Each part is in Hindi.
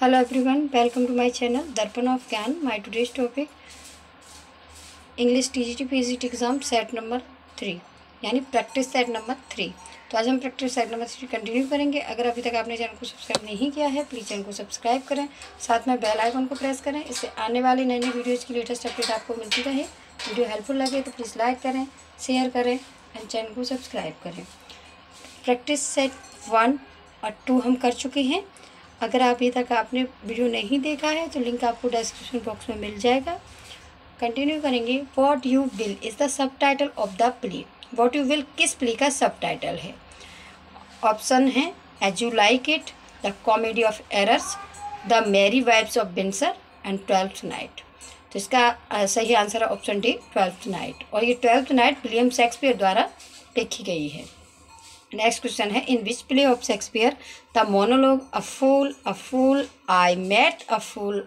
hello everyone, welcome to my channel, darpan of gyan, my today's T P G T exam set number three यानी प्रैक्टिस सेट नंबर थ्री तो आज हम practice set number three continue करेंगे। अगर अभी तक आपने चैनल को सब्सक्राइब नहीं किया है प्लीज़ चैनल को सब्सक्राइब करें। साथ में बेल आइकन को प्रेस करें। इससे आने वाली नई नई वीडियोज़ की लेटेस्ट अपडेट आपको मिलती रहे। वीडियो हेल्पफुल लगे तो प्लीज़ लाइक करें शेयर करें एंड चैनल को सब्सक्राइब करें। प्रैक्टिस सेट वन और टू हम कर चुके हैं। अगर अभी तक आपने वीडियो नहीं देखा है तो लिंक आपको डिस्क्रिप्शन बॉक्स में मिल जाएगा। कंटिन्यू करेंगे what you will is the subtitle of the play what you will किस प्ले का सब टाइटल है? ऑप्शन है as you like it the comedy of errors the merry wives of Windsor and twelfth night तो इसका सही आंसर है ऑप्शन डी ट्वेल्थ नाइट और ये ट्वेल्थ नाइट विलियम शेक्सपियर द्वारा लिखी गई है। नेक्स्ट क्वेश्चन है in which play of Shakespeare the monologue a fool a fool I met a fool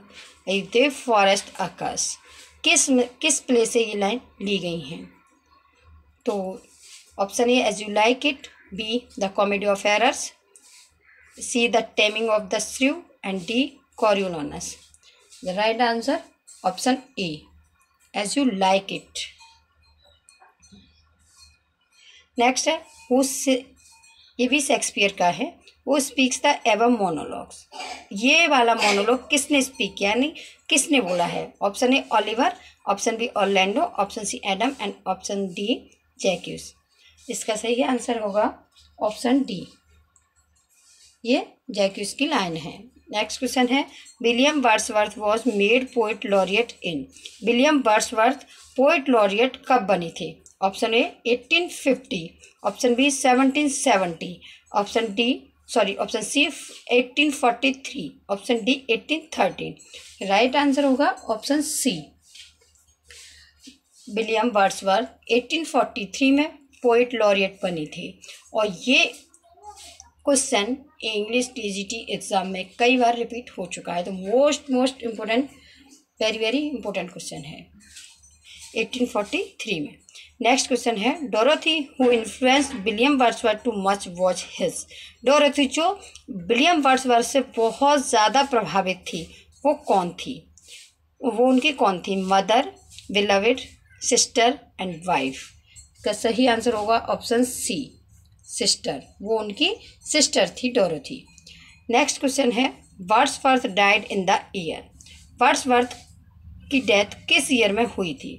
the forest अकस किस किस प्ले से ये लाइन ली गई हैं? तो option A as you like it B the comedy of errors C the taming of the shrew and D Coriolanus the right answer option A as you like it next है ये भी शेक्सपियर का है, वो स्पीक्स द एवम मोनोलॉग्स ये वाला मोनोलॉग किसने स्पीक किया? यानी किसने बोला है? Option A Oliver option B Orlando option C Adam and option D Jaques इसका सही आंसर होगा ऑप्शन डी ये जैक्यूस की लाइन है। नेक्स्ट क्वेश्चन है William Wordsworth was made poet laureate in William Wordsworth poet laureate कब बनी थी? Option A eighteen fifty, option B seventeen seventy option D, sorry, option C eighteen forty three, option D eighteen thirteen. Right answer होगा option C. William forty three में पोइट लॉरियट बनी थी। और ये क्वेश्चन इंग्लिश टीजीटी एग्ज़ाम में कई बार रिपीट हो चुका है। तो most most important, very very important question है 1843 में। नेक्स्ट क्वेश्चन है Dorothy who influence William Wordsworth too much watch his Dorothy जो विलियम वर्ड्सवर्थ से बहुत ज़्यादा प्रभावित थी, वो कौन थी? वो उनकी कौन थी? Mother beloved sister and wife का सही आंसर होगा ऑप्शन सी सिस्टर वो उनकी सिस्टर थी डोरोथी नेक्स्ट क्वेश्चन है Wordsworth died in the year Wordsworth की डेथ किस ईयर में हुई थी?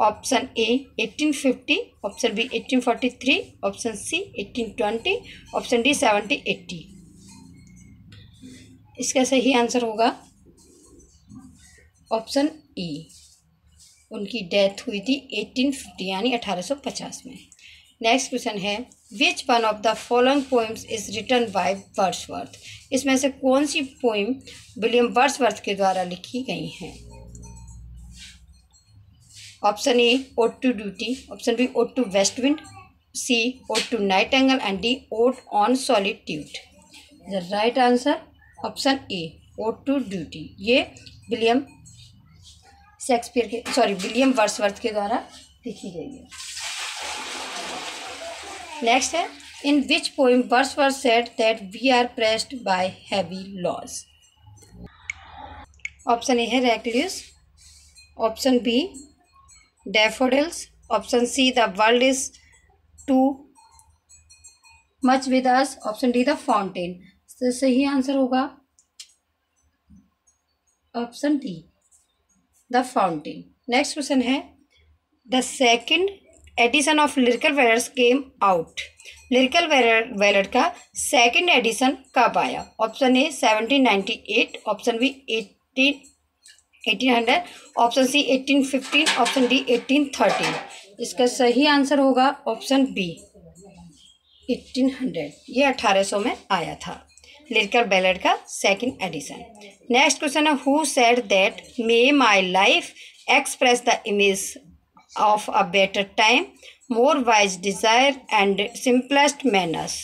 Option A 1850 option B 1843 option C 1820 option D 70 80 इसका सही आंसर होगा ऑप्शन ई उनकी डेथ हुई थी 1850 यानी 1850 में। नेक्स्ट क्वेश्चन है which one of the following poems is written by Wordsworth इसमें से कौन सी पोइम विलियम बर्ड्सवर्थ के द्वारा लिखी गई हैं? Option A ode to duty option B ode to west wind C ode to nightingale and D ode on solitude the right answer option A ode to duty ये विलियम शेक्सपियर के सॉरी विलियम वर्सवर्थ के द्वारा लिखी गई है। नेक्स्ट है in which poem verse Wordsworth said that we are pressed by heavy laws option A है recluse option B daffodils, option c, the world is too much with us, option d, the fountain. तो सही आंसर होगा option D the fountain next question है the second edition of lyrical ballads came out lyrical velar का सेकंड एडिशन कब आया? Option A seventeen ninety eight option B eighteen eighteen hundred option C eighteen fifteen option D eighteen thirteen इसका सही आंसर होगा ऑप्शन बी एटीन हंड्रेड ये अठारह सौ में आया था। लिरिकल बैलेट का सेकंड एडिशन नेक्स्ट क्वेश्चन है who said that may my life express the image of a better time more wise desire and simplest manners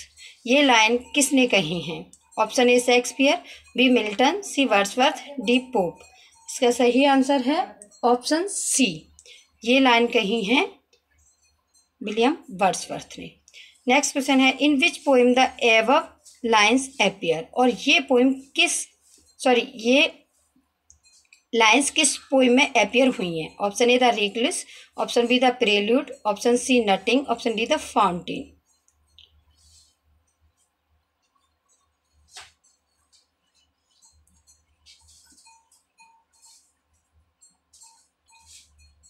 ये लाइन किसने कही है? Option A Shakespeare B Milton C Wordsworth D Pope इसका सही आंसर है ऑप्शन सी। ये लाइन कही है विलियम वर्ड्सवर्थ ने। नेक्स्ट क्वेश्चन है, in which poem the above lines appear और ये पोइम किस सॉरी ये लाइन्स किस पोइम में अपियर हुई हैं? Option A the recluse option B the prelude option C nutting option D the fountain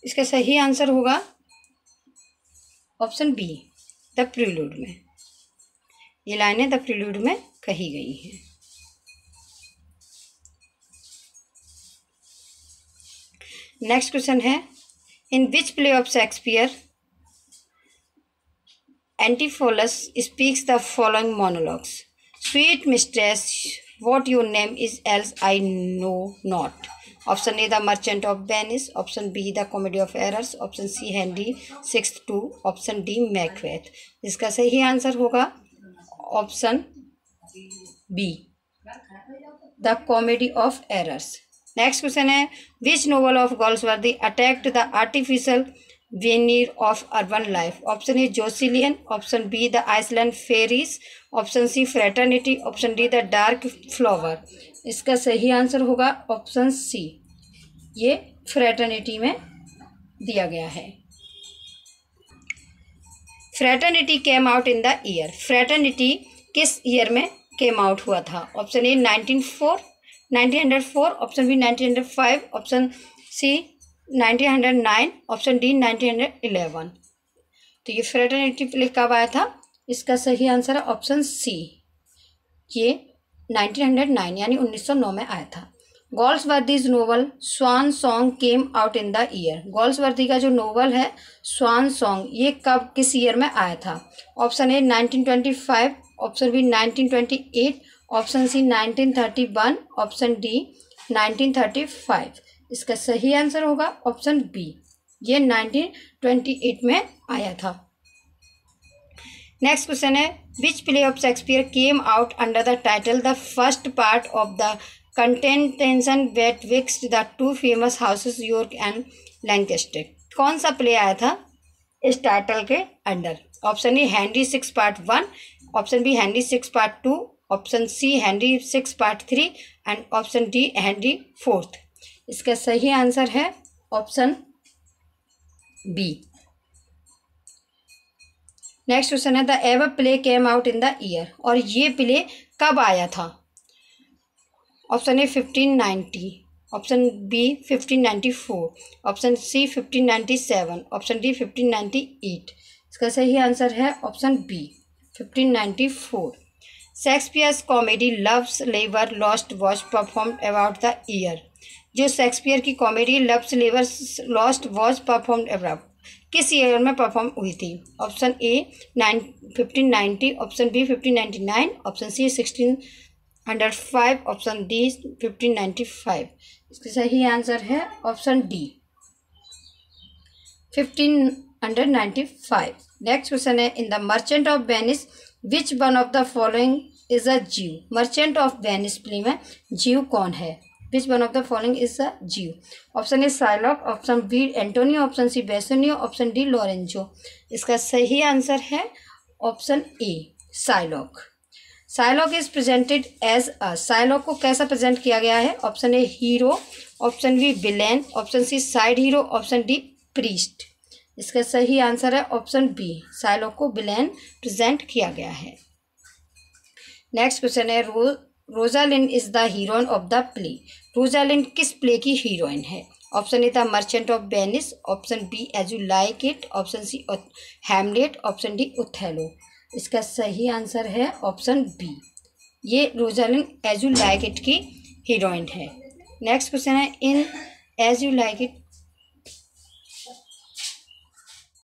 इसका सही आंसर होगा ऑप्शन बी, द प्रिल्यूड में। ये लाइनें द प्रिल्यूड में कही गई हैं। नेक्स्ट क्वेश्चन है, in which play of Shakespeare Antipholus speaks the following monologues? Sweet mistress what your name is else, I know not. Option A the merchant of Venice option B the comedy of errors option C Henry six two option D Macbeth इसका सही आंसर होगा option B the comedy of errors next question है which novel of Gals Galsworthy attacked the artificial veneer of urban life option A Jocelyn option B the island pharisees option C fraternity option D the dark flower इसका सही आंसर होगा ऑप्शन सी ये फ्रेटर्निटी में दिया गया है। Fraternity came out in the year fraternity किस ईयर में केम आउट हुआ था? Option A nineteen four nineteen hundred four option B nineteen hundred five option C nineteen hundred nine, option D nineteen hundred eleven. तो ये फ्रेटर्निटी प्ले कब आया था। इसका सही आंसर है ऑप्शन सी। ये नाइनटीन हंड्रेड नाइन, यानी उन्नीस सौ नौ में आया था। Galsworthy's novel swan song came out in the year. Galsworthy का जो नोवल है, स्वान सॉन्ग, ये कब, किस ईयर में आया था? Option A nineteen twenty five, option B nineteen twenty eight, option C nineteen thirty one, option D nineteen thirty five. इसका सही आंसर होगा ऑप्शन बी। ये नाइनटीन ट्वेंटी एट में आया था। नेक्स्ट क्वेश्चन है which play of Shakespeare came out under the title the first part of the contention betwixt the two famous houses York and Lancaster कौन सा प्ले आया था? इस टाइटल के under option A Henry six part one option B Henry six part two option C Henry six part three and option D Henry fourth इसका सही आंसर है ऑप्शन बी। नेक्स्ट क्वेश्चन है the ever play came out in the year और ये प्ले कब आया था? Option A fifteen ninety option B fifteen ninety four option C fifteen ninety seven option D fifteen ninety eight इसका सही आंसर है option B fifteen ninety four Shakespeare's comedy love's lever lost was perform about the year जो शेक्सपियर की कॉमेडी लव्स लेवर लॉस्ट वॉज़ परफॉर्म अबाउट किस ईयर में परफॉर्म हुई थी? Option A nine fifteen ninety option B fifteen ninety nine option C sixteen hundred five option D fifteen ninety five इसका सही आंसर है option D fifteen hundred ninety five next question है in the merchant of Venice which one of the following is a Jew merchant of Venice play में जीव कौन है? Which one of the following is a Jew option A Shylock option B Antonio option C Bassanio option D Lorenzo इसका सही आंसर है option A Shylock Shylock is presented as a Shylock को कैसा प्रेजेंट किया गया है? Option A hero option B villain option C side hero option D priest इसका सही आंसर है ऑप्शन बी साइलो को बिलेन प्रेजेंट किया गया है. नेक्स्ट क्वेश्चन है रो Rosalind is the heroine of the play Rosalind किस प्ले की हीरोइन है? Option A the merchant of Venice option B as you like it option C Hamlet option D Othello इसका सही आंसर है ऑप्शन बी ये Rosalind as you like it की हीरोइन है। नेक्स्ट क्वेश्चन है in as you like it